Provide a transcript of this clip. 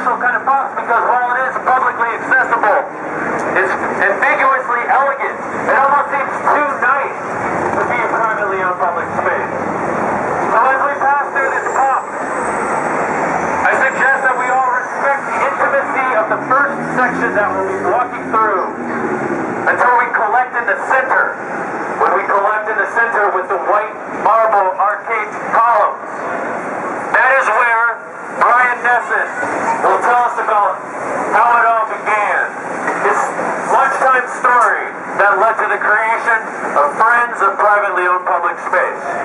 special kind of box because while it is publicly accessible, it's ambiguously elegant. It almost seems too nice to be a privately owned public space. So as we pass through this box, I suggest that we all respect the intimacy of the first section that we'll be walking through until we collect in the center. When we collect in the center with the white marble arcade. Nesson will tell us about how it all began. His lunchtime story that led to the creation of Friends of Privately Owned Public Space.